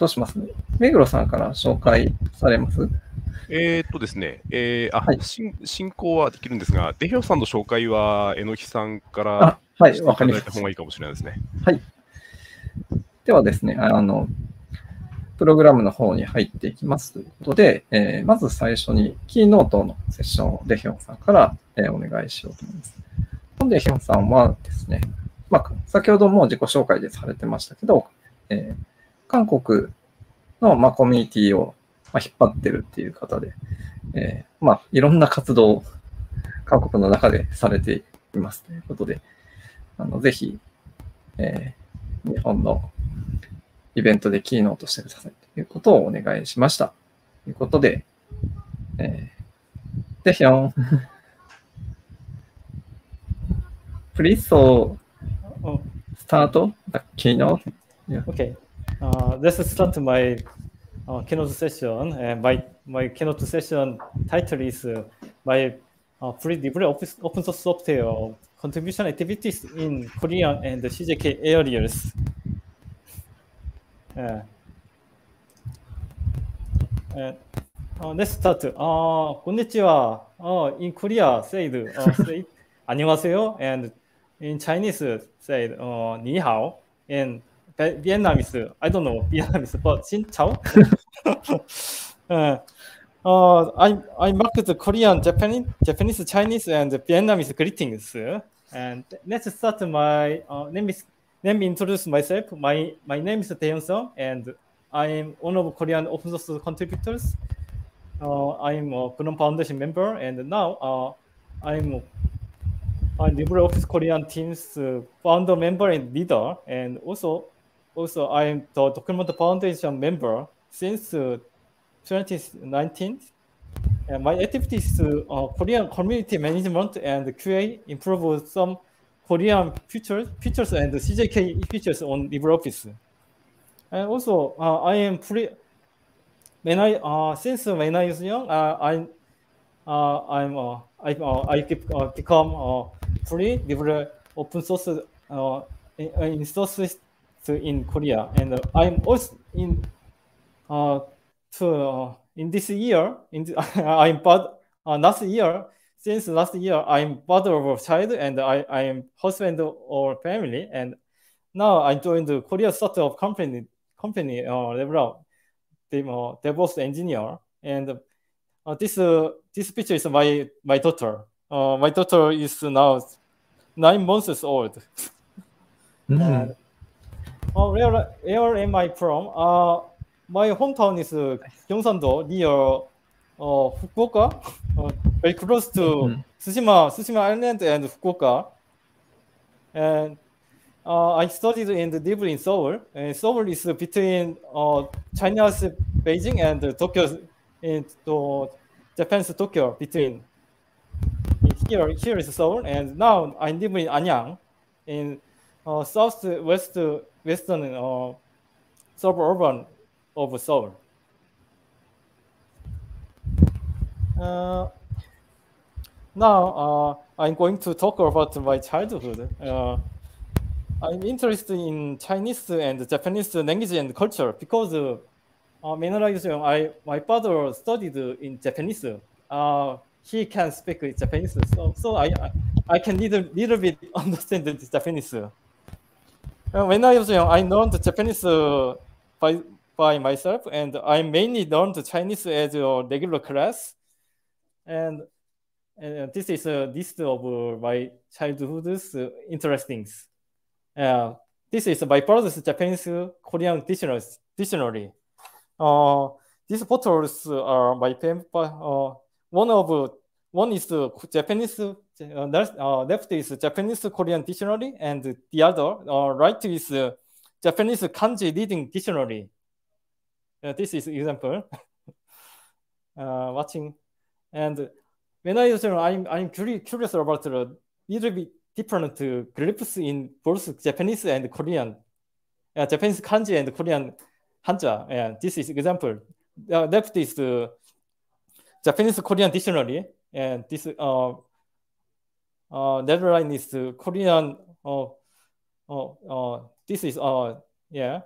どうします？目黒さんから紹介されます？えー、っとですね、えー、あ、はい進進行はできるんですが、デヒョさんの紹介は、えのきさんからあ、はい、わかりました方が。いいかもしれないですね。はい。ではですね、あの、プログラムの方に入っていきますということで、えーまず最初にキーノートのセッションをデヒョンさんから、えーお願いしようと思います。デヒョンさんはですね、まあ、先ほども自己紹介でされてましたけど、えー韓国の、まあ、コミュニティを、まあ、引っ張ってるっていう方で、えーまあ、いろんな活動を韓国の中でされていますということで、あのぜひ、えー日本のイベントでキーノートしてくださいということをお願いしました。ということで、えー、でひょん。Please, so start the keynote. Uh, this is start my uh, keynote session, and my my keynote session title is uh, my pre-developed open, open source software contribution activities in Korean and the CJK areas. Uh, uh, let's start. Uh, konnichiwa. Uh, in Korea, say uh, say. 안녕하세요. And in Chinese, say uh, ni hao. And Vietnamese, I don't know Vietnamese, but Xin Chao. uh, uh, I I marked Korean, Japanese, Japanese, Chinese, and Vietnamese greetings. And let's start my uh, name is let me introduce myself. My my name is DaeHyun Sung, and I'm one of Korean open source contributors. Uh, I'm a GNOME Foundation member, and now uh, I'm a LibreOffice Korean team's founder member and leader, and also also I'm the Document Foundation member since uh, 2019. And my activities uh, Korean community management and QA improve some Korean features, features and CJK features on LibreOffice. And also, uh, I am pre. When I uh, since when I was young, uh, I uh, I'm uh, I uh, I keep, uh, become uh, free libre open source uh, in, in sources in Korea, and uh, I'm also in uh, to uh, in this year in the, I'm but uh, last year since last year I'm father of a child and I I am husband or family. And now I joined the Korea startup company company uh, level the uh, DevOps engineer. And uh, this uh, this picture is my my daughter. Uh, my daughter is now nine months old. And, uh, where where am I from? Uh, my hometown is uh, Gyeongsando near uh, Fukuoka, uh, very close to Mhm. Tsushima Tsushima Island and Fukuoka. And uh, I studied and lived in Seoul. And Seoul is between uh, China's Beijing and Tokyo, in to Japan's Tokyo. Between here, here is Seoul, and now I live in Anyang, in uh, southwest western uh, suburban of Seoul. Uh, now uh, I'm going to talk about my childhood. Uh, I'm interested in Chinese and Japanese language and culture because uh, uh, I my father studied in Japanese. Uh, he can speak Japanese, so so I I, I can little little bit understand the Japanese. When I was young, I learned Japanese uh, by by myself, and I mainly learned Chinese as a regular class. And, and this is a list of uh, my childhood's uh, interestings. Uh, this is my brother's Japanese Korean dictionary. Uh, these photos are my uh, one of one is uh, Japanese left, uh, left is Japanese Korean dictionary, and the other uh, right is uh, Japanese kanji reading dictionary. Uh, this is example. uh, watching, and when I young, I'm I'm curious, about the little bit different uh, glyphs in both Japanese and Korean. Uh, Japanese kanji and Korean hanja. Yeah, this is example. Uh, left is uh, Japanese Korean dictionary, and this uh, uh, that line is uh, Korean. Uh, uh, uh, this is uh, yeah,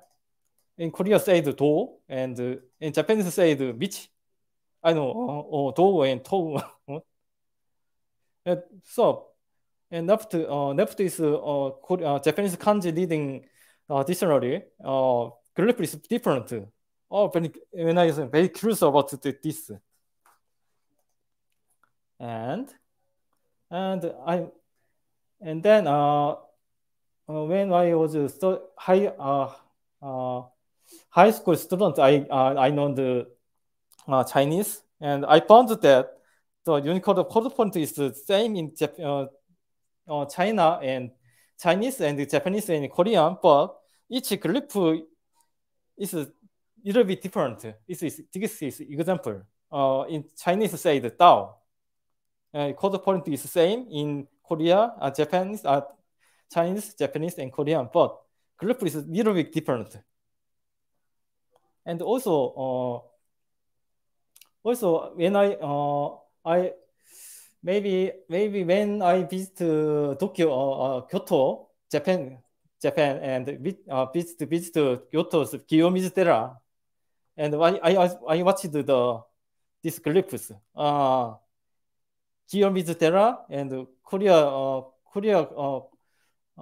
in Korea said do, and uh, in Japanese said michi. I know, uh, uh, do and to. and so, and left, uh, left is uh, Korea, Japanese kanji reading uh, dictionary. Uh, group is different. Oh, very, when I was very curious about this. And and I and then uh, uh when I was stu- high uh, uh, high school student, I uh, I know the uh, Chinese, and I found that the Unicode code font is the same in Jap- uh, uh, China and Chinese and Japanese and Korean, but each glyph is a little bit different. This is this is example. Uh, in Chinese, say the Dao. Uh, code point is same in Korea, uh, Japanese, uh, Chinese, Japanese, and Korean, but group is a little bit different. And also, uh, also when I uh, I maybe maybe when I visit Tokyo, uh, Kyoto, Japan, Japan, and uh, visit visit Kyoto's Kiyomizu and I I I watched the this glyphs. Uh, Kiyomizu and Korea uh, Korea uh,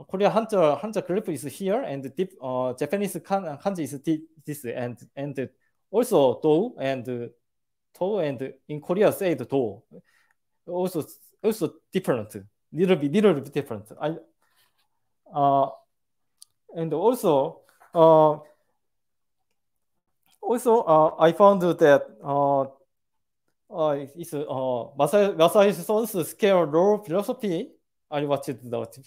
Korea Hanja Hanja glyph is here and deep uh, Japanese kan, kanji is this and and also do and to and in Korea say the do also also different little bit little bit different. I uh and also uh also uh, I found that uh uh, is uh, Masai, Masai Stone's scale law philosophy. I watched that.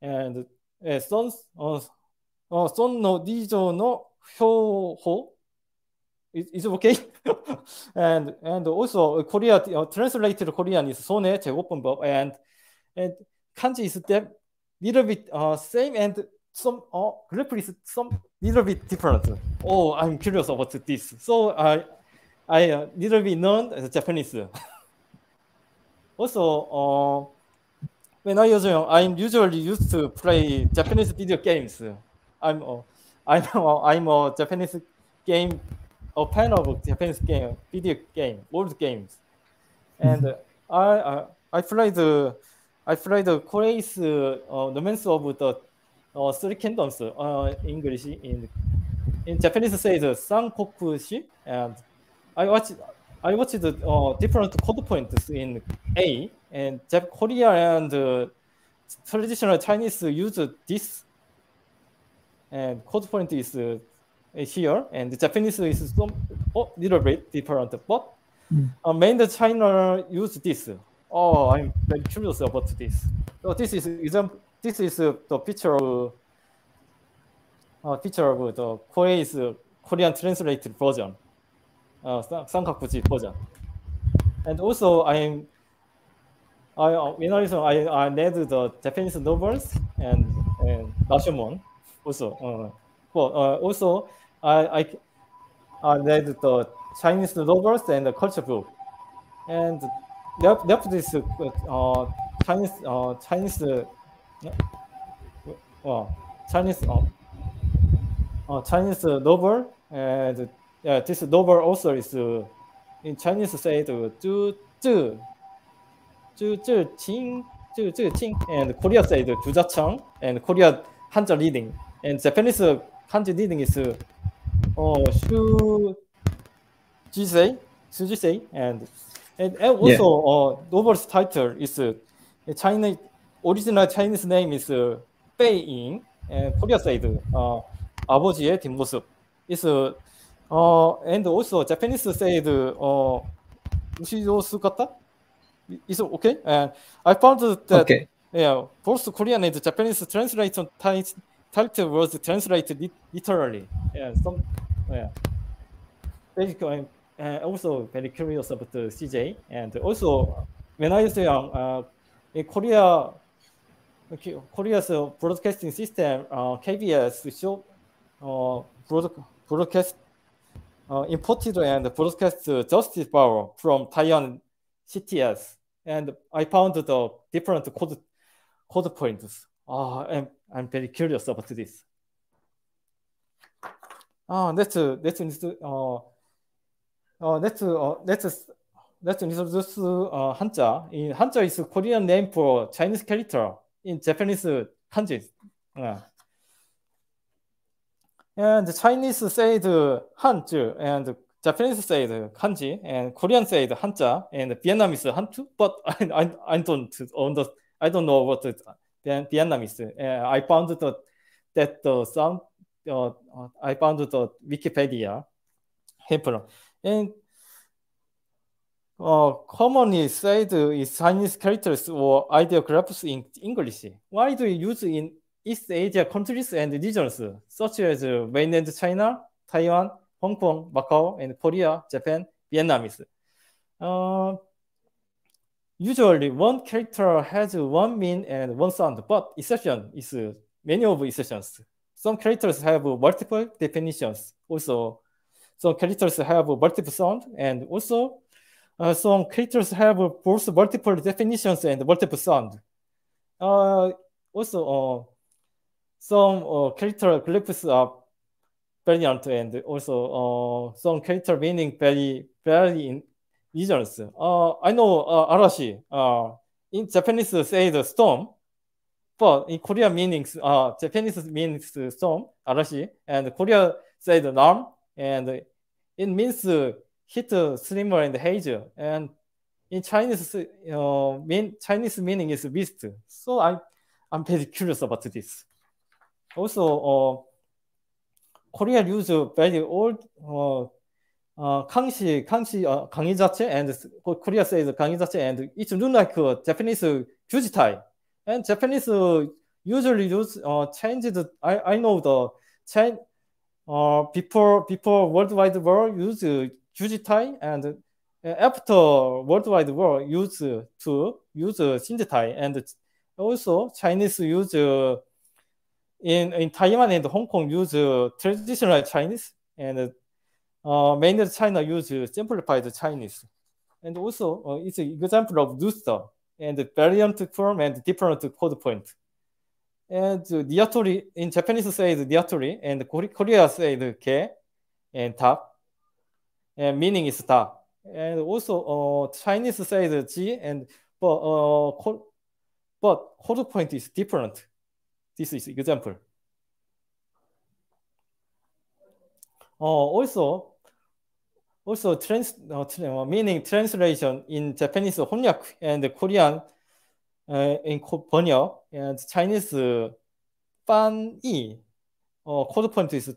And uh, Stone's, uh, uh, Stone の D 乗の標法 is, is okay. and, and also Korea, uh, translated Korean is Sone Jeopunbop and, and kanji is de- little bit uh, same and some uh, group is some little bit different. Oh, I'm curious about this. So I, I uh, little bit known as Japanese. also, uh, when I was young, I'm usually used to play Japanese video games. I'm uh, I'm uh, I'm a Japanese game, a fan of Japanese game, video game, old games, and uh, I uh, I played the I played the Korea's uh, Romance of the uh, Three Kingdoms uh, English in in Japanese says Sankokushi and I watched I watched the uh, different code points in A and Jap- Korea and uh, traditional Chinese use this and code point is uh, here and the Japanese is some oh, little bit different but Mm. uh, mainly China use this. Oh, I'm very curious about this. So this is example. This is uh, the picture of uh, picture of the Korea's uh, Korean translated version uh, Sankakuji version. And also, I'm I uh, when I I, read the Japanese novels and and Rashomon also. Uh, but uh, also I, I I read the Chinese novels and the culture book. And left this uh, Chinese uh, Chinese uh, uh, Chinese uh, uh, Chinese novel and yeah, this novel author is uh, in Chinese said uh, Zhu Zhu Zhu Zhu Qing Zhu Zhu Qing and Korea said uh, Juja Chang and Korea Hanja reading and Japanese uh, Kanji reading is uh, oh, Shu Jisei Shu Jisei and and, and also Yeah. uh, novel's title is uh, China original Chinese name is uh, Bei Ying and Korea said uh, 아버지의 뒷모습 is uh, uh, and also Japanese said uh, 우시조스가타 is it okay and I found that Okay. yeah both Korean and Japanese translation ti- title was translated lit- literally yeah some yeah basically I'm uh, also very curious about the CJ and also when I was young uh, in Korea Korea's uh, broadcasting system uh, KBS show uh, broad, broadcast uh, imported and broadcast justice power from Taiwan CTS, and I found the different code code points. Uh, I'm I'm very curious about this. uh, let's let's uh, uh, let's uh, let's let's introduce uh, Hanja. In Hanja is Korean name for Chinese character in Japanese kanji. Uh. And the Chinese said Hanju, and Japanese said kanji, and Korean said Hanja, and Vietnamese Hantu. But I, I, I don't understand. I don't know what it, Vietnamese. Uh, I found that that the sound. Uh, I found the Wikipedia helpful. And uh, commonly said is Chinese characters or ideographs in English. Why do you use in East Asia countries and regions such as mainland China, Taiwan, Hong Kong, Macau, and Korea, Japan, Vietnamese? Uh, usually, one character has one mean and one sound, but exception is many of exceptions. Some characters have multiple definitions. Also, some characters have multiple sound, and also uh, some characters have both multiple definitions and multiple sound. Uh, also, uh, some uh, character glyphs are variant and also uh, some character meaning very very in regions. Uh, I know uh, Arashi. Uh, in Japanese, say the storm, but in Korean meanings, uh, Japanese means storm, Arashi, and Korea say the norm, and it means hit slimmer and haze. And in Chinese, uh, mean, Chinese meaning is beast. So I, I'm very curious about this. Also, uh, Korea use very old uh, uh, Kangxi, uh, 강의자체, and Korea says 강의자체, and it looks like uh, Japanese Jujitai. And Japanese usually use uh, changed. I I know the change uh, before before World Wide War use Jujitai and after World Wide War use to use Shinjitai and also Chinese use in in Taiwan and Hong Kong use traditional Chinese and uh, mainland China use simplified Chinese and also uh, it's an example of Rooster and variant form and different code point. And Niatori in Japanese says Niatori and Korea says Ke and Ta. And meaning is Ta. And also uh, Chinese says Ji and but uh, but code point is different. This is example. Uh, also, also trans, uh, meaning translation in Japanese 혼약 and Korean uh, in 번역 and Chinese翻译 uh, code point is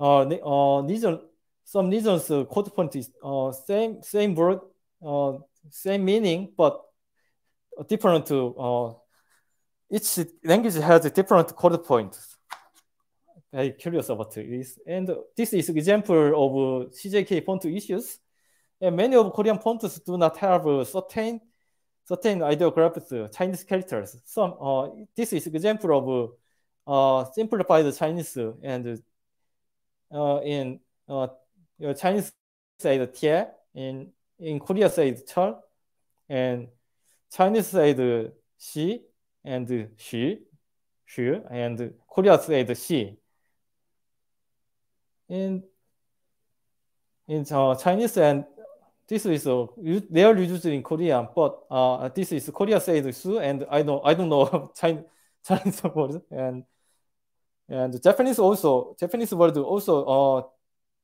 uh, uh, region, some regions code point is uh, same same word uh, same meaning but different uh, each language has a different code points very curious about this. And this is example of CJK font issues. And many of Korean fonts do not have certain certain ideographs, Chinese characters. Some uh, this is example of uh, simplified Chinese and uh, in uh, Chinese said tie, in in Korea said chol, and Chinese said she and she, she, and Korea said she in in uh, Chinese and this is uh, they are used in Korean, but uh, this is Korea said su, and I don't I don't know Chinese Chinese word and and Japanese also Japanese word also uh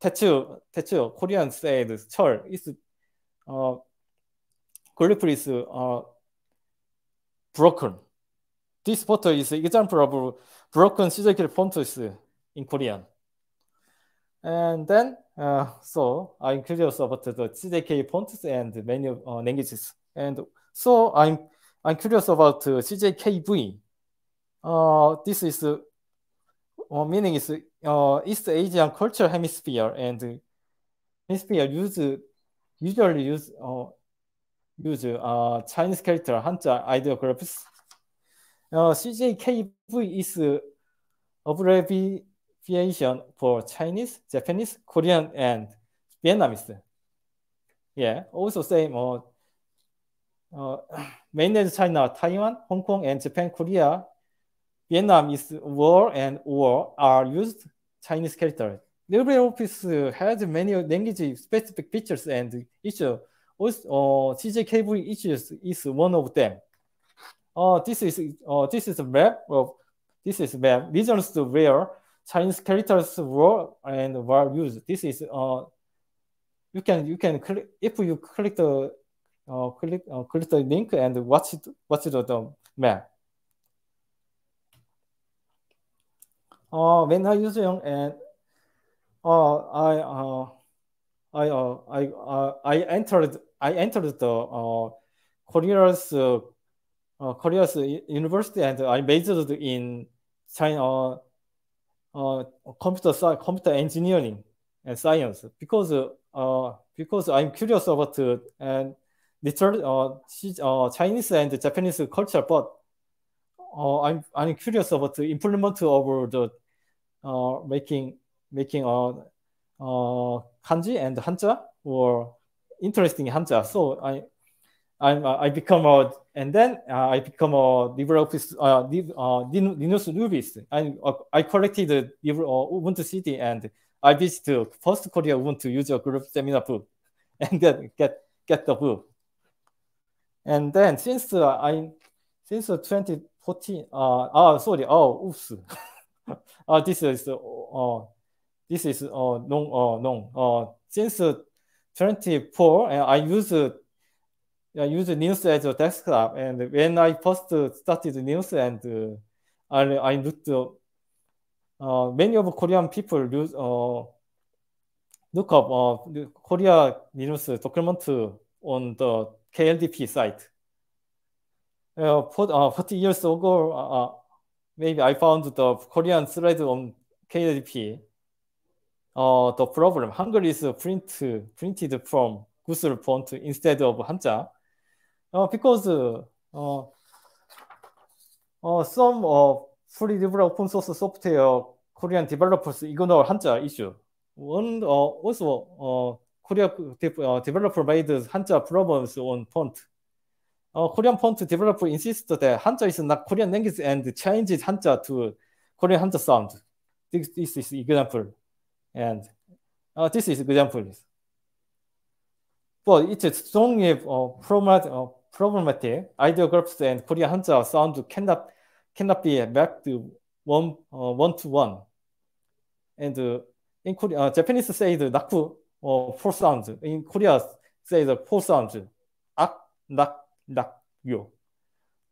techu techu Korean said chol is uh group is uh broken. This photo is an example of broken physical fonts in Korean. And then, uh, so I'm curious about the CJK fonts and many uh, languages. And so I'm I'm curious about uh, CJKV. Uh, this is uh, meaning is uh, East Asian culture hemisphere and hemisphere use usually use uh, use uh, Chinese character Hanja ideographs. Uh, CJKV is abbreviation for Chinese, Japanese, Korean, and Vietnamese. Yeah, also same uh, uh, mainland China, Taiwan, Hong Kong, and Japan, Korea, Vietnam is war and war are used Chinese character. LibreOffice has many language specific features and issues. Also, uh, CJKV issues is one of them. Uh, this is uh, this is a map of this is map regions where Chinese characters were and were used. This is uh, you can you can click if you click the uh, click uh, click the link and watch it watch the, the map. Uh, when I use young and uh, I uh, I uh, I uh, I entered I entered the uh, Korea's uh, uh, Korea's university and I majored in China uh, computer computer engineering and science because uh, because I'm curious about uh, and liter- uh, uh, Chinese and Japanese culture, but uh, I'm I'm curious about the implement of the uh, making making uh, uh, kanji and hanja or interesting hanja. So I I'm, uh, I become a, and then uh, I become a LibreOffice, uh, uh, Linux Rubyist. I, uh, I collected uh, Ubuntu CD and I visited first Korea Ubuntu user group seminar book and get, get, get the book. And then since uh, I, since 2014, uh, oh, sorry, oh, oops. uh, this is, uh, this is, uh, long, uh, long, uh, since 24, uh, I use I use Linux as a desktop. And when I first started Linux and uh, I, I looked, uh, many of Korean people use, uh, look up uh, Korea Linux document on the KLDP site. Uh, 40 years ago, uh, maybe I found the Korean thread on KLDP. Uh, the problem, Hangul is print, printed from Gusul font instead of Hanja. Uh, because uh, uh, some of free libre open source software Korean developers ignore Hanja issue. One uh, also uh, Korea uh, developer made Hanja problems on font. Uh, Korean font developer insist that Hanja is not Korean language and changes Hanja to Korean Hanja sound. This, this is example, and uh, this is example. But it's strongly uh, promote, uh, problematic. Ideographs and Korean Hanja sound cannot cannot be mapped one uh, one to one. And uh, in Korea, uh, Japanese say the naku or four sounds. In Korea, say the four sounds. Ak, nak, nak, yo.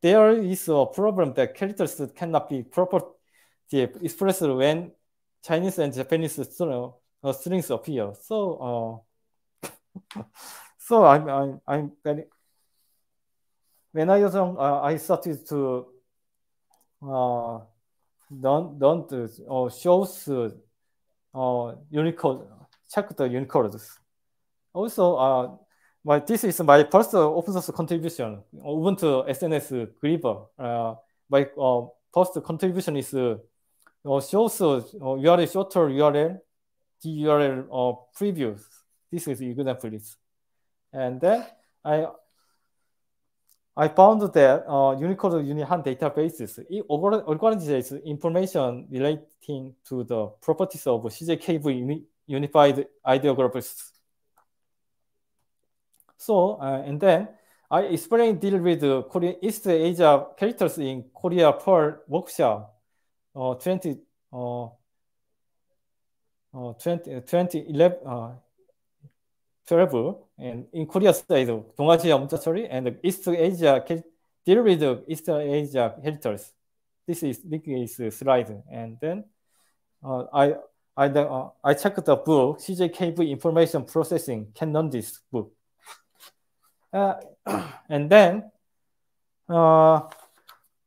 There is a problem that characters cannot be properly expressed when Chinese and Japanese uh, strings appear. So, uh, so I'm I'm I'm when I was young, uh, I started to uh, don't don't uh, uh, Unicode, check the Unicodes. Also, uh, my this is my first open source contribution. Ubuntu SNS Gwibber. Uh, my uh, first contribution is uh, shows uh, URL shorter URL, the URL uh, previews. This is example. And then I I found that uh, Unicode Unihan databases. it organizes information relating to the properties of CJKV uni unified ideographs. So, uh, and then I explained deal with uh, Korean East Asia characters in Korea Perl workshop. Uh, 20, uh, uh, 20, 2011, uh, 12 and in Korea side 동아시아 처리 and East Asia deal with East Asia characters. This is link is slide and then uh, I I uh, I checked the book CJKV information processing can learn this book. Uh, and then uh,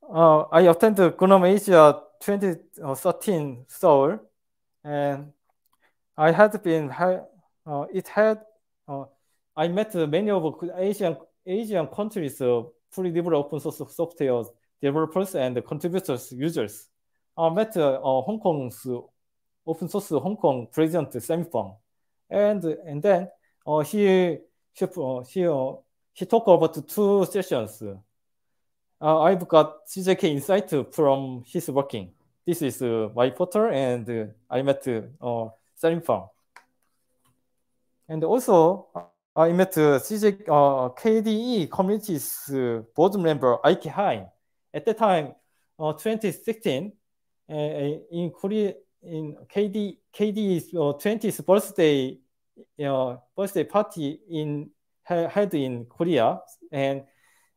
uh, I attended GNOME Asia 2013 Seoul and I had been uh, it had uh, I met many of Asian Asian countries uh, fully libre open source software developers and contributors users. I met uh, Hong Kong's open source Hong Kong president Sammy Fung, and and then uh, he he uh, he, uh, he talked about two sessions. Uh, I've got CJK insight from his working. This is uh, my portal, and uh, I met uh, Sarimphone. And also, I met CJ, KDE community's board member, Eike Hein. At that time, uh, 2016, uh, in Korea, in KD, KDE's 20th birthday, birthday party in held in Korea, and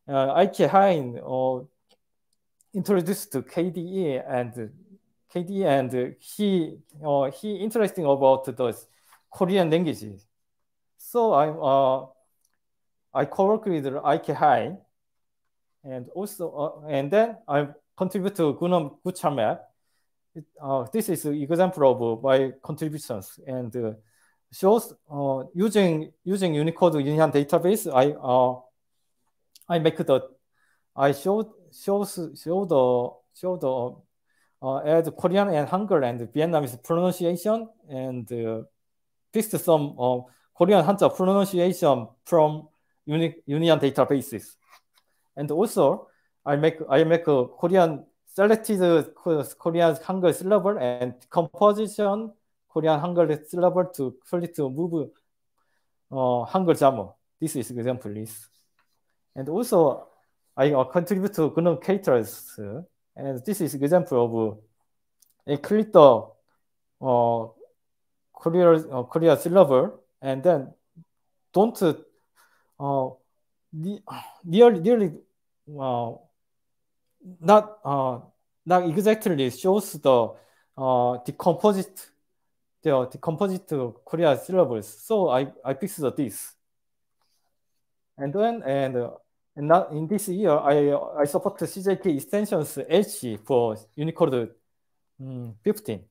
uh, Eike Hein uh, introduced to KDE and KDE, and he uh, he interesting about those Korean languages. So I uh, I co-work with Eike Hein, and also uh, and then I contribute to GNOME gucharmap. Uh, this is an example of my contributions and uh, shows uh, using using Unicode Unihan database. I uh, I make the I show shows show the show the uh, add Korean and Hangul and Vietnamese pronunciation and uh, fixed some uh, Korean Hanja pronunciation from uni Union databases. And also, I make I make a Korean selected Korean Hangul syllable and composition Korean Hangul syllable to fully to move uh, Hangul Jamo. This is example list. And also, I uh, contribute to GNOME characters. Uh, and this is example of a crypto uh, Korea, uh, Korea syllable. And then don't uh, nearly, nearly uh, not uh, not exactly shows the uh, decomposite the decomposite Korea syllables. So I I fixed this. And then and uh, and not in this year I I support CJK extensions H for Unicode um, 15.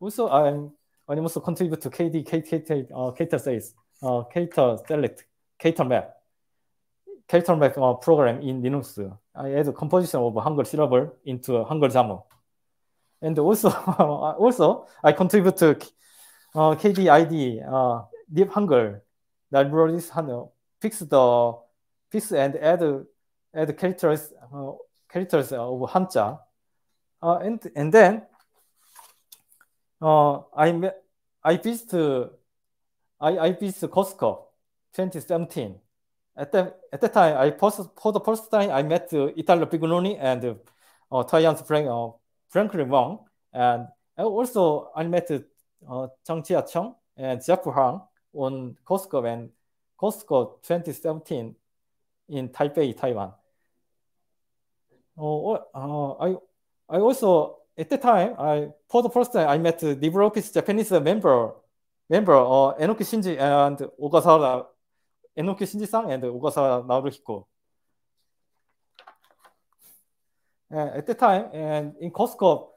Also I'm Also contribute to KD KT uh, Cater says uh, Cater select Cater map character map uh, program in Linux. I add composition of Hangul syllable into Hangul Jamo. And also, also I contribute to uh, KDID, uh, Deep Hangul libraries, uh, fix the fix and add add characters uh, characters of Hanja. Uh, and and then uh, I I visit I I visit COSCUP 2017 at the at that time, I post, for the first time I met uh, Italo Vignoli and uh, uh, Frank, uh, Franklin Weng, and also I met uh, Chang Chia Chung and Jeff Huang on COSCUP and COSCUP 2017 in Taipei, Taiwan. Uh, uh, I I also at that time, I for the first time I met LibreOffice Japanese member member uh, Enoki Shinji and Ogasawara, Enoki Shinji-san and Ogasawara Naruhiko. Uh, at the time, and in Costco,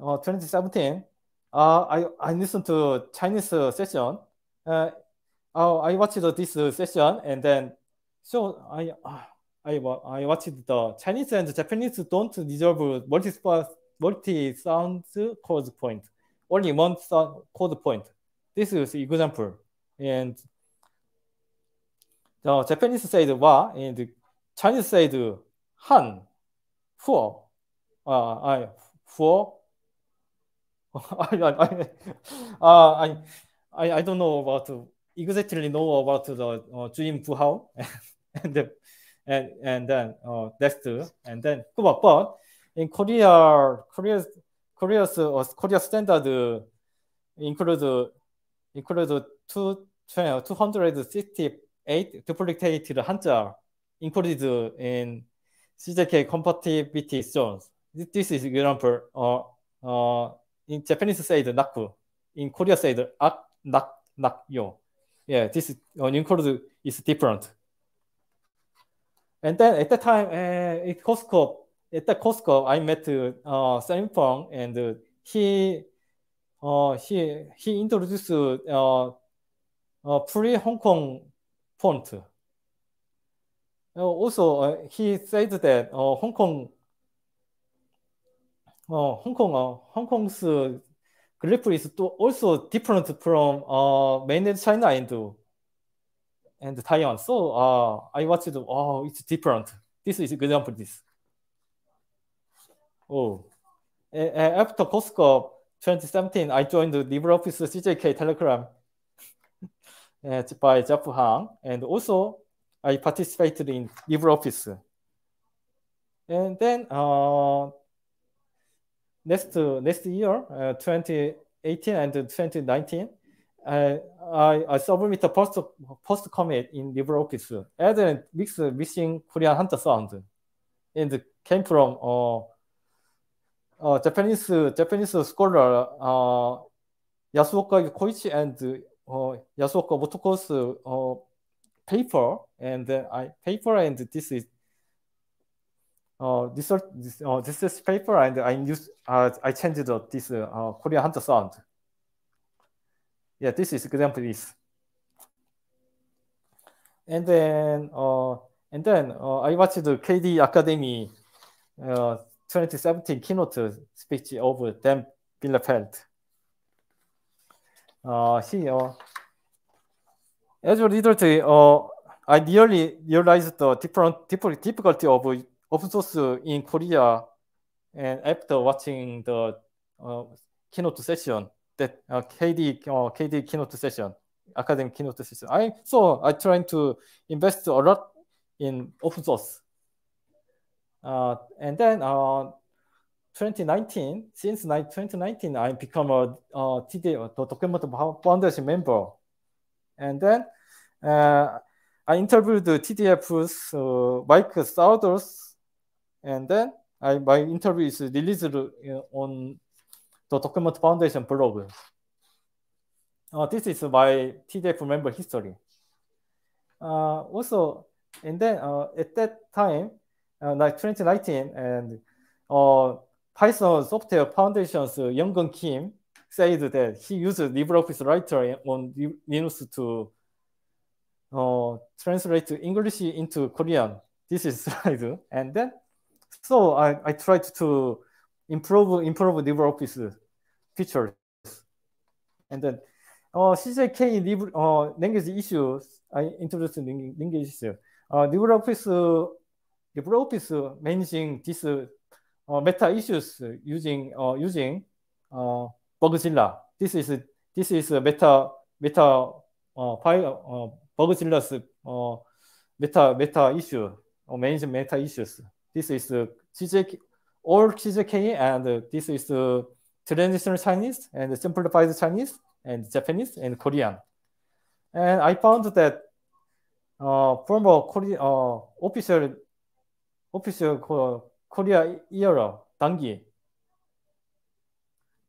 uh, 2017, uh, I I listened to Chinese session. Uh, uh, I watched this session and then so I I I watched the Chinese and Japanese don't deserve multi-sport multi sounds code point. Only one sound code point. This is example. And the Japanese said wa and Chinese said han, for, uh, I, for. I, I, uh, I, I, I don't know about exactly know about the uh, dream Puhao and the, and and then uh, next and then but in Korea Korea's Korea's uh, Korea standard include include two 260 eight duplicated Hanja included in CJK compatibility zones. This is example. Uh, uh, in Japanese said naku. In Korea said ak nak nak yo. Yeah, this is, uh, included is different. And then at that time, uh, at COSCUP, at the Costco, I met uh, Sam Fong, and uh, he uh, he he introduced uh, uh, pre Hong Kong font. also, uh, he said that uh, Hong Kong, uh, Hong Kong, uh, Hong Kong's glyph is also different from uh, mainland China and and Taiwan. So uh, I watched. Oh, it's different. This is example. This. Oh, after COSCUP 2017, I joined the LibreOffice CJK Telegram. By Jeff Huang, and also I participated in LibreOffice. And then uh, next next year, uh, 2018 and 2019, I, I, submit a post post commit in LibreOffice, added mix missing Korean Hanja sound, and came from uh, Japanese Japanese scholar uh, Yasuoka Koichi and uh, Yasuoka Motoko's uh, paper, and I paper, and this is uh, this this uh, this is paper, and I use I changed this Korean Hanja sound. Yeah, this is example is. And then and then I watched the KD Akademy uh, 2017 keynote speech of Dan Bielefeld. Uh, he, uh, as a result, uh, I really realized the different, different difficulty of open source in Korea, and after watching the uh, keynote session, that uh, KD uh, KD keynote session, academic keynote session, I so I trying to invest a lot in open source. Uh, and then uh, 2019, since 2019, I become a uh, TD, the Document Foundation member. And then uh, I interviewed the TDF's uh, Mike Saunders, and then I, my interview is released uh, on the Document Foundation blog. Uh, this is my TDF member history. Uh, also, and then at that time, like 2019, and Python Software Foundation's Younggun Kim said that he used LibreOffice Writer on Linux to uh, translate English into Korean. This is slide. And then, so I, I tried to improve improve LibreOffice features. And then, uh, CJK Libre, uh, language issues, I introduced language issue. Uh, LibreOffice, LibreOffice managing this uh, meta issues using uh, using uh, Bugzilla. This is this is a meta meta file Bugzilla's meta meta issue or manage meta issues. This is uh, CJK all CJK and uh, this is uh, traditional Chinese and simplified Chinese and Japanese and Korean. And I found that uh, from a Korea, uh, official official Korea era 단기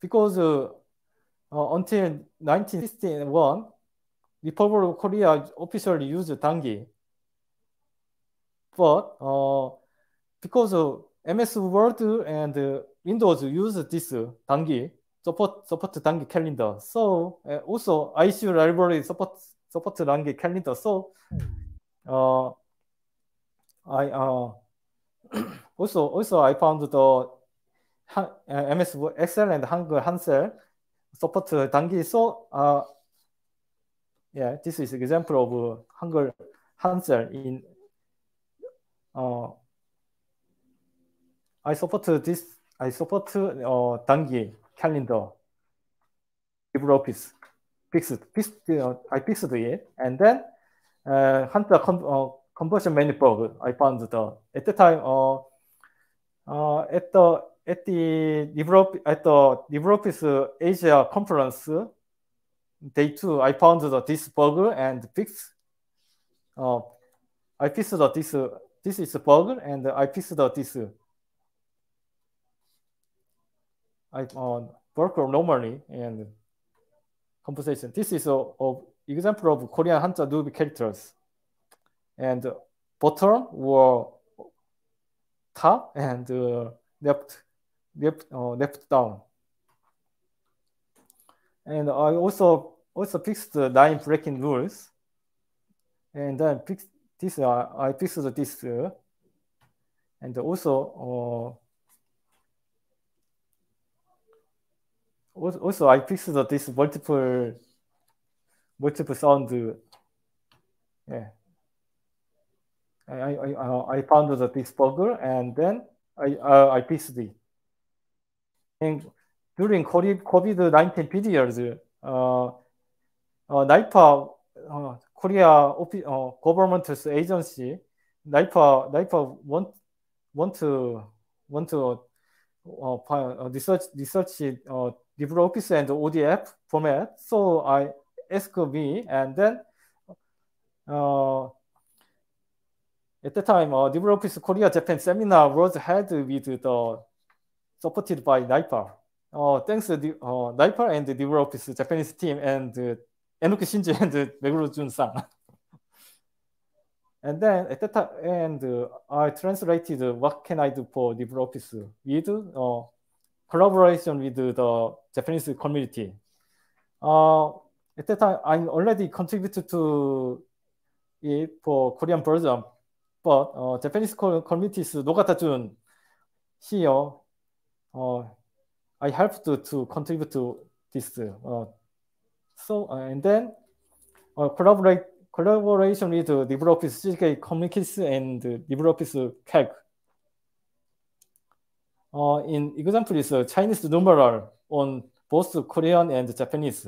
because uh, uh, until 1961 Republic of Korea officially used 단기 but uh, because uh, MS Word and uh, Windows use this 단기 support support 단기 calendar so uh, also ICU library support support 단기 calendar so uh, I uh, also, also I found the MS Excel and Hangul Hansel support 단기. So, uh, yeah, this is example of Hangul Hansel in. Uh, I support this. I support uh, 단기 calendar. LibreOffice fixed, fixed uh, I fixed it, and then uh, Hunter uh, conversion manifold. I found the at the time. Uh, uh, at the at the LibreOffice at the LibreOffice Asia conference, day two, I found the, this bug and fixed. Uh, I fixed the, this this is bug and I fixed the, this. I uh, work normally and composition. This is a, a example of Korean Hanja Nubi characters and bottom or top and uh, left left uh, left down. And I also also fixed the line breaking rules. And then fix this. Uh, I fixed this. Uh, and also uh, also I fixed this multiple multiple sound. Yeah. I, I, uh, I found the this bug and then I, uh, I fixed it. And during COVID-19 period, uh, uh, NIPA, uh, Korea uh, government agency, NIPA, NIPA want want to want to uh, uh research research uh, LibreOffice and ODF format. So I asked me, and then uh, at the time, uh, LibreOffice Korea Japan seminar was held with the supported by NIPA. Uh, thanks to the, uh, NIPA and the LibreOffice Japanese team and uh, Enoki Shinji and Meguro Jun-san. and then at the time, and uh, I translated what can I do for LibreOffice with uh, collaboration with the Japanese community. Uh, at the time, I already contributed to it for Korean version, but uh, Japanese communities Jun here, uh, I helped to, to contribute to this. Uh, so uh, and then uh, collaborate collaboration with LibreOffice CJK Communications and LibreOffice Calc. Uh, in example is Chinese numeral on both Korean and Japanese.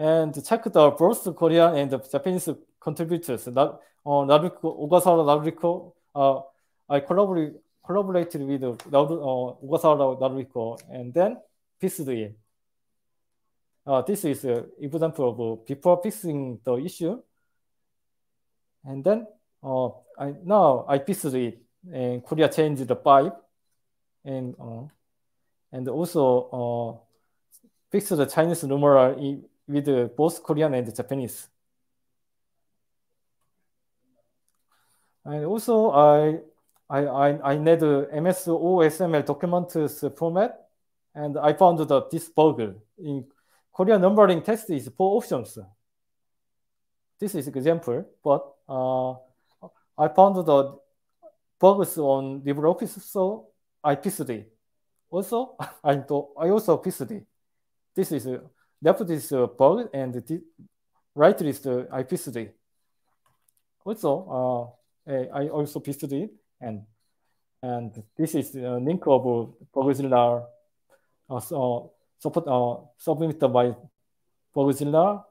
And check the both Korean and Japanese contributors. uh, Naruko, Ogasawara Naruhiko. Uh, I collaborate, collaborated with uh, Ogasawara Naruhiko and then fixed it. Uh, this is an example of uh, before fixing the issue. And then uh, I now I fixed it and Korea changed the pipe and uh, and also uh, fixed the Chinese numeral in, with both Korean and Japanese. And also I I I, I need MS OOXML documents format and I found that this bug in Korean numbering text is four options. This is example, but uh, I found the bugs on LibreOffice, so I fixed it. Also, I, I also fixed it. This is left is a bug and the right is the I it. Also, uh, I also it and and this is a link of Bugzilla uh, so support uh, submitted by Bugzilla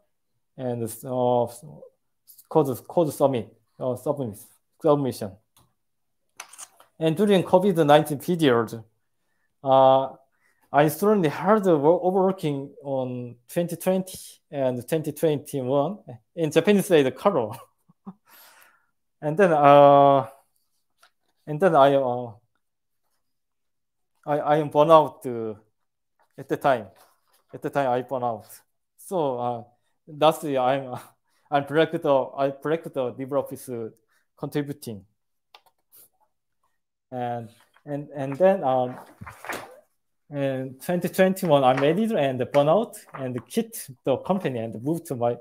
and uh, code code uh, submit submission. And during COVID-19 period, uh, I certainly hard overworking on 2020 and 2021 in Japanese say the color. and then uh, and then I uh, I I am burnout uh, at the time. At the time I burn out. So uh, that's the I'm uh, I'm practical I practical LibreOffice contributing and and and then um in 2021 I made it and burnout and quit the company and moved to my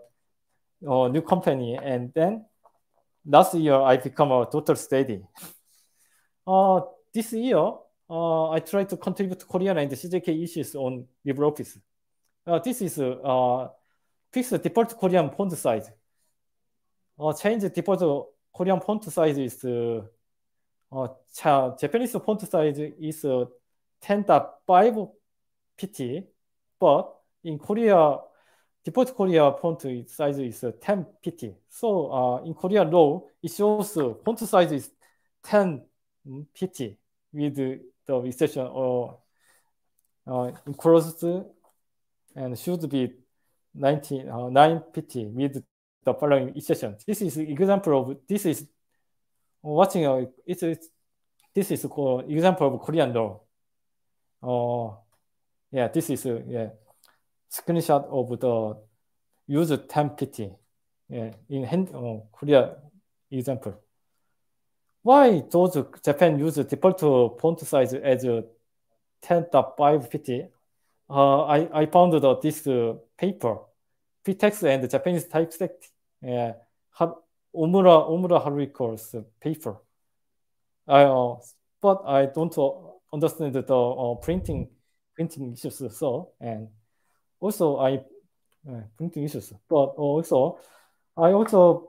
uh, new company and then last year I become a total steady. Uh, this year uh, I try to contribute to Korean and CJK issues on LibreOffice. Uh, this is uh, fix the default Korean font size. Uh, change the default Korean font size is uh, 어, 자, Japanese font size is 10.5 pt, but in Korea, default Korea font size is 10 pt. So uh, in Korea law, it shows font size is 10 pt with the exception or uh, enclosed and should be 19, uh, 9 pt with the following exception. This is example of this is watching a, it's, it's this is called example of Korean law. Oh, yeah, this is a yeah screenshot of the use template. Yeah, in hand uh, Korea example. Why does Japan use default font size as 10.5 pt? Uh, I, I found that this uh, paper, PTEX and Japanese typeset, yeah, have Omura Haruhiko's paper. I, uh, but I don't understand the uh, printing printing issues so and also I uh, printing issues. But also I also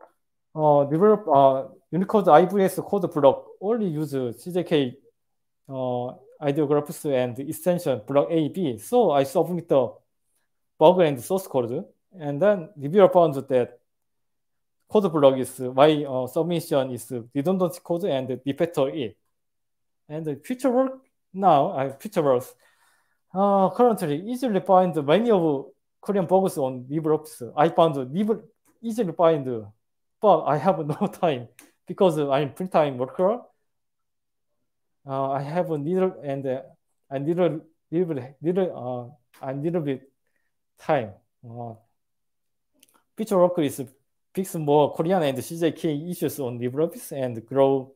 uh, develop uh, Unicode IVS code block only use CJK uh, ideographs and extension block A, B. So I submit the bug and source code. And then reviewer found that code block is my uh, submission is redundant code and refactor it. And the future work now, I future works uh, currently easily find many of Korean bugs on LibreOffice. I found Libre easily find, but I have no time because I'm full-time worker. Uh, I have a little and uh, a little little uh, a little bit time. Uh, future work is fix more Korean and CJK issues on LibreOffice and grow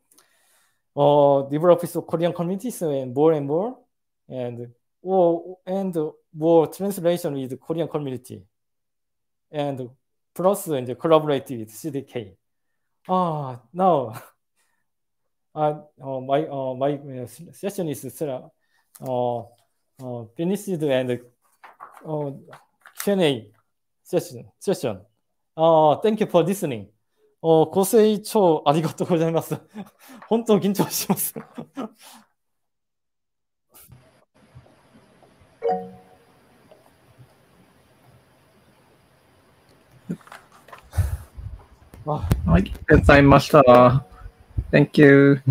uh, LibreOffice Korean communities and more and more, and or and more translation with Korean community, and plus and collaborate with CDK. Ah, now, uh, uh, my uh, my session is uh, uh, finished and uh, Q&A session session. Uh, thank you for listening. おご清聴ありがとうございます。本当緊張します。あ はい、ありがとうございました。Thank you.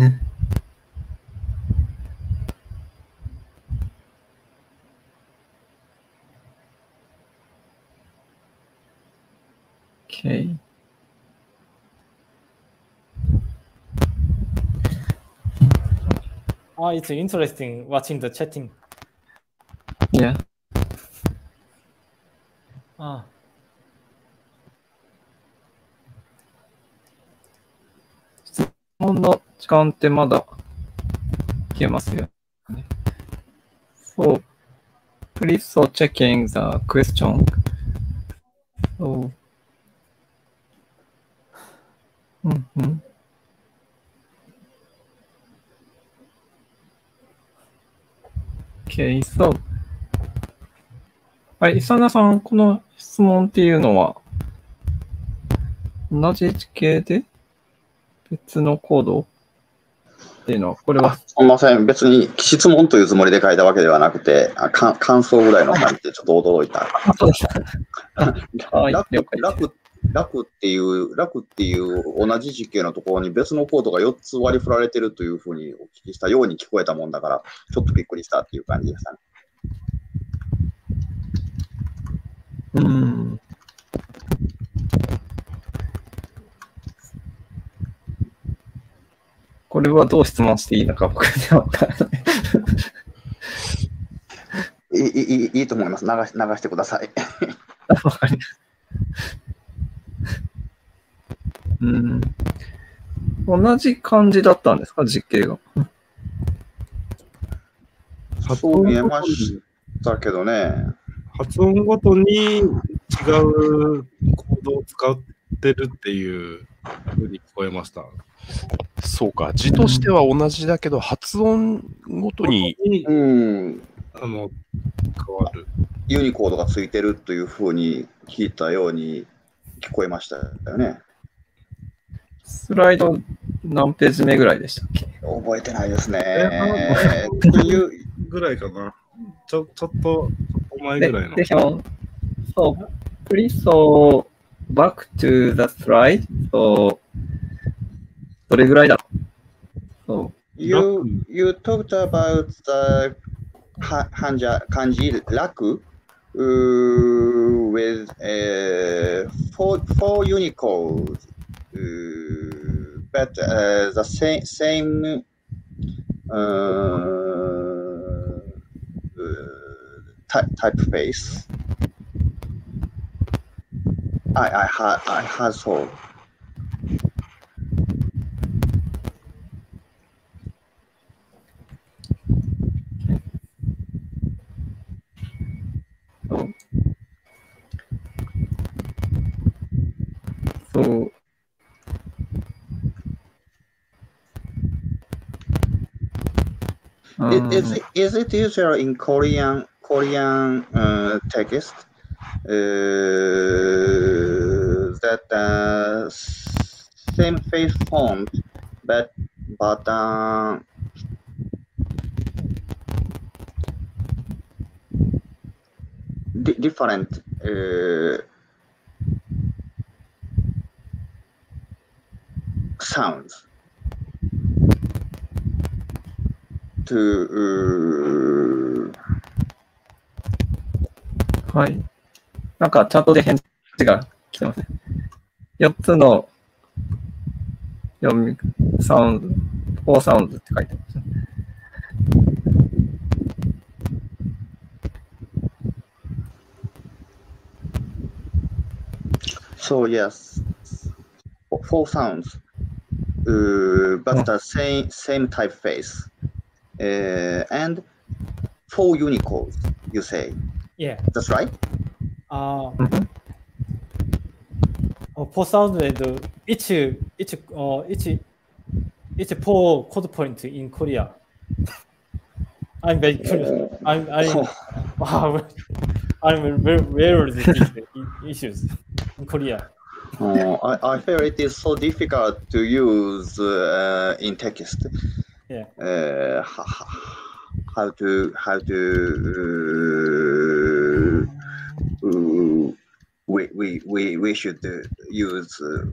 Okay. Ah, it's interesting watching the chatting. Yeah. あ質問の時間ってまだいけますよ、ね。So, please so checking the question. So, うんう.はい、イサナさん、この質問っていうのは、同じ地形で別のコードっていうのは、これは、すみません。別に質問というつもりで書いたわけではなくて、あか感想ぐらいの感じでちょっと驚いた。あそうです。はい、楽了解楽楽っていう、楽っていう同じ実験のところに別のコードが4つ割り振られてるというふうにお聞きしたように聞こえたもんだから、ちょっとびっくりしたっていう感じでしたね。うん。これはどう質問していいのか僕には分からない。いいいいいいと思います。流し流してください。わかります。うん。同じ感じだったんですか？実形が。発そう見えましたけどね。発音ごとに違うコードを使ってるっていうふうに聞こえました。そうか、字としては同じだけど、発音ごとに、にうん。あの変わる。ユニコードがついてるというふうに聞いたように聞こえましたよね。スライド何ページ目ぐらいでしたっけ？覚えてないですね。っていうぐらいかな？ちょ,ちょっと前ぐらいの。ででしょそう、プリソー、バックトゥーザスライド、そう、どれぐらいだろう。そう。You, you talked about the 患者、漢字、楽 with、uh, four, four unicorns、uh, but uh, the same same uh, uh, type typeface. I I had I had so. Is, mm. it, is it usual in Korean Korean uh, text uh, that uh, same face font, but but uh, different. Uh, sounds to はい。なんかチャットで返事が来てますね。4つの読み、サウンド、フォーサウンドって書いてますね。So yes, four- sounds, uh, but the same same typeface, uh, and four Unicodes, you say. Yeah. That's right? Uh, mm-hmm. 4,000 uh, each, each, uh, each, each four code point in Korea. I'm very curious. Uh, I'm, I'm, oh. I'm very, very issues in Korea. Oh, I, I it is so difficult to use uh, in text. Yeah. Uh, how to how to uh, we, we, we, we should uh, use uh,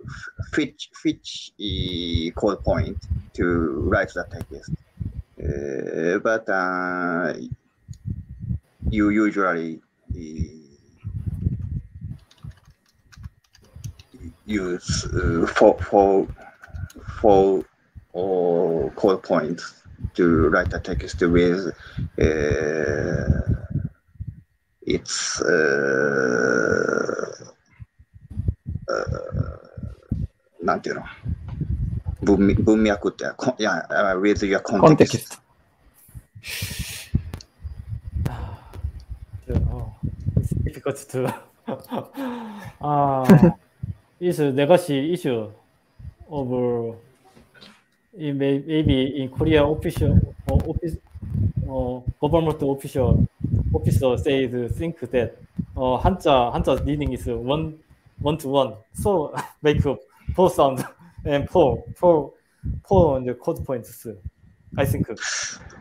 fetch fetch uh, code point to write the text. Uh, but uh, you usually uh, use uh, for for for or code points to write the text with uh, its uh, uh, なんていうの文脈文脈ってこいや、uh, with your コンテキ context. スト。Oh, it's difficult to. uh, it's a legacy issue of it may, maybe in Korea official or office or government official officer says think that uh, Hanja Hanja's reading is one one to one. So make up four sound and four four four on the code points. I think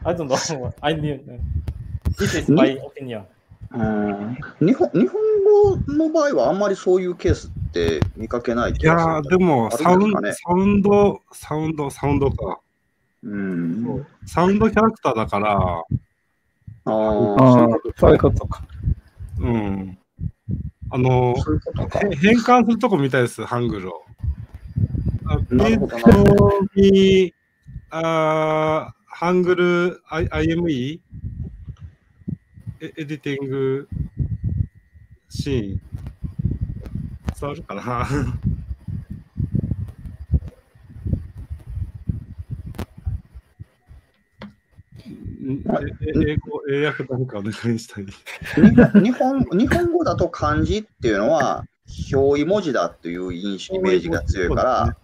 I don't know. I knew this is my opinion. 日本日本語の場合はあんまりそういうケースって見かけないい気がするやー、でもあサウンド、るんですサウンド、サウンド、サウンドか。うん。サウンドキャラクターだから、あああ、あ、そういうことか。うん。あの、そういう変換するとこみたいです、ハングルを。あなるほどに、あーハングル、I- IME? エエディティングシーン。伝わるかな 英語、英訳何かお願いしたい。日本日本語だと漢字っていうのは表意文字だっていう印象イメージが強いから、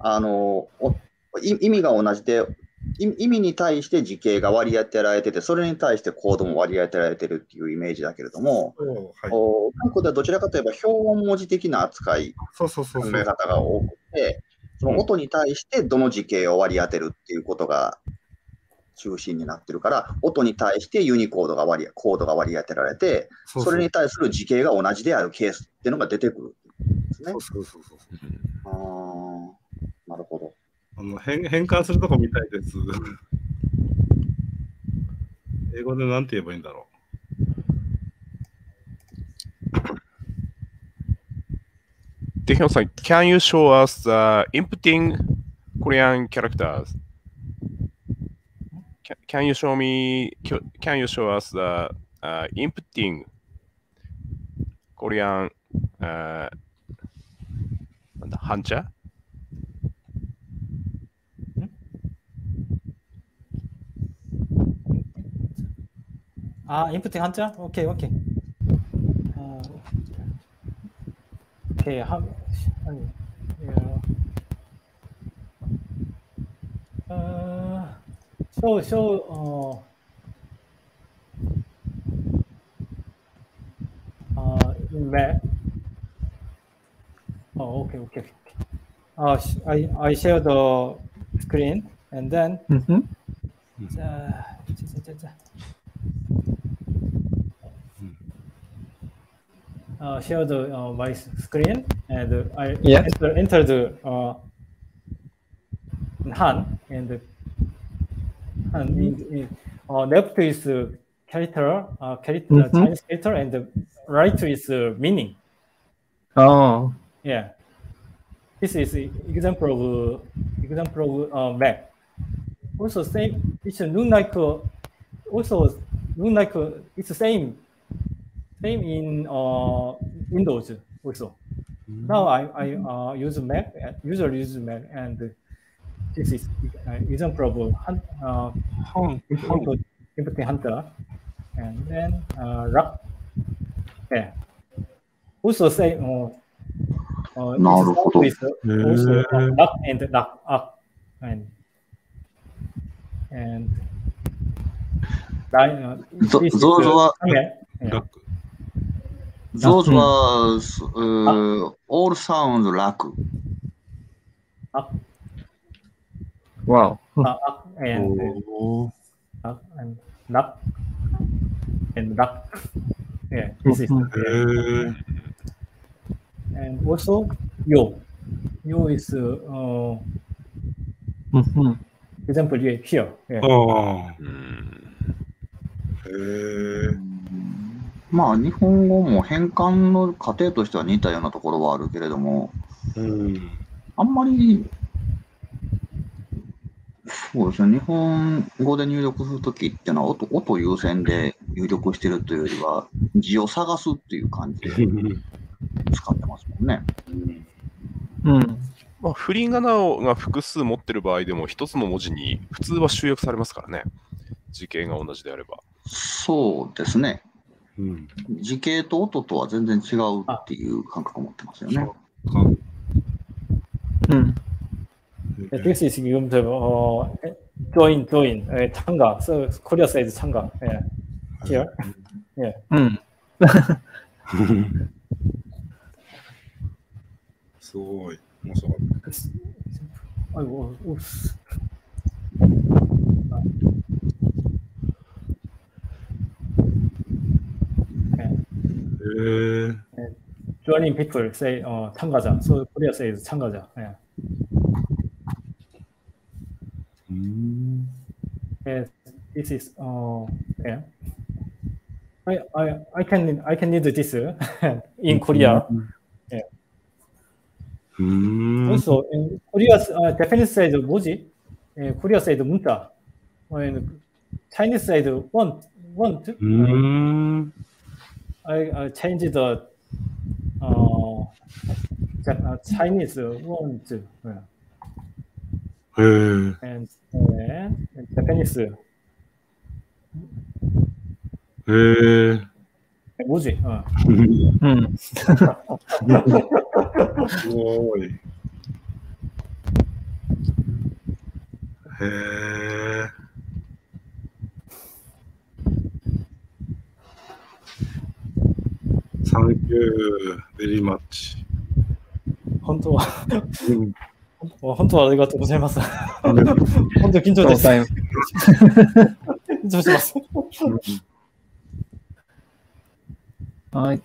あのおい意味が同じでい意味に対して時系が割り当てられてて、それに対してコードも割り当てられてるっていうイメージだけれども、そうはい、ではどちらかといえば表音文字的な扱い、そうそうそうそう考え。方が多くて、その音に対してどの時系を割り当てるっていうことが中心になってるから、音に対してユニコードが割りコードが割り当てられて、それに対する時系が同じであるケースっていうのが出てくるんですねそう。そうそうそうあーなるほど。あの変変換するとこみたいです。英語でなんて言えばいいんだろ Tehyun-san, can you show us the inputting Korean characters? Can, you show me? Can you show us the uh, inputting Korean uh, なんだ半茶あ、イ 아 인프팅 한자? 오케이 오케이 어, 오케이 하 아니 어, 쇼, 쇼, 어, 어, 네. Oh, okay, okay. Uh, I, I share the screen and then. Mm -hmm. uh, uh, shared uh, my screen and I Yes. enter, the uh, Han and Han in, in uh, left is uh, character, uh, character Mhm. Chinese character, and the right is uh, meaning. Oh, Yeah, this is a example of example of uh, map. Also, same. It's look like uh, also look like uh, it's the same same in uh, Windows also. Now I I uh, use Mac. uh, Usually use Mac, and this is uh, example of hunt, uh, ハン、ハン input inputting hunter, and then uh, rock. Yeah. Also say uh, uh, なるほど it's also へー uh, rock and rock up and and line, uh, ゾ this is, ゾーゾ uh, は、 okay. Yeah. ラック。 those hmm. was uh, ah. all sounds raku. Ah. Up. Wow. Uh, up and oh. up and duck and duck. Yeah, this is. Hmm. Yeah. And also yo. Yo is uh, uh mm -hmm. example here. Yeah. Oh. Mm. Uh. まあ、日本語も変換の過程としては似たようなところはあるけれども、うん。あんまり、そうですね、日本語で入力するときっていうのは音、音優先で入力してるというよりは、字を探すっていう感じで 使ってますもんね。うん。まあ、振り仮名が複数持ってる場合でも、一つの文字に普通は集約されますからね。字形が同じであれば。そうですね。うん、時系と音とは全然違うっていう感覚を持ってますよね。うん。This is assumed uh, join, join, uh, tanga. So Korea says tanga. Yeah. Here. Yeah. Mm. すごい。面白かった。joining people say 어 참가자. So Korea says 참가자. 예. 음. Yes, this is 어 yeah. I I I can I can need this in Korea. Yeah. 음. Also, in Korea uh, Japanese side 뭐지? 예, Korea side 문자. 어, Chinese side want want. 음. 예. I, I change the 어 Chinese one to yeah. 예. and and, and Japanese. 예. 뭐지? 어. 음. 오이. 에. い。へえ。サンキュー、ベリーマッチ。本当はうん本当はありがとうございます。本当緊張です。緊張します。はい。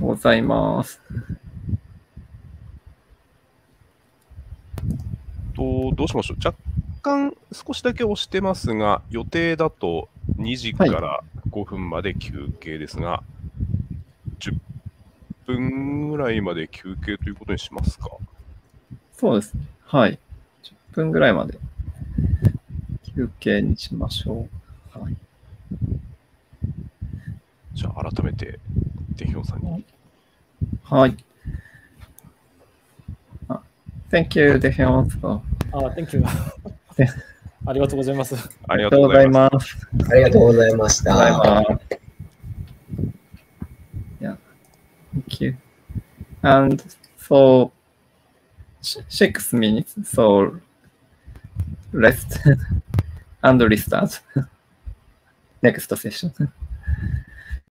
ございます。と、どうしましょう。若干少しだけ押してますが、予定だと2時から5分まで休憩ですが、10分ぐらいまで休憩ということにしますか？そうですね。はい。10分ぐらいまで休憩にしましょう。はい。じゃあ改めて、デヒョンさんに。はい。あ Thank you, デヒョンさん。あ、Thank you ありがとうございます。ありがありがとうございとうございます。ます。ありがとうございましありがとうございた。ます。Yeah. Thank you. And so, six minutes, so rest and restart. Next session.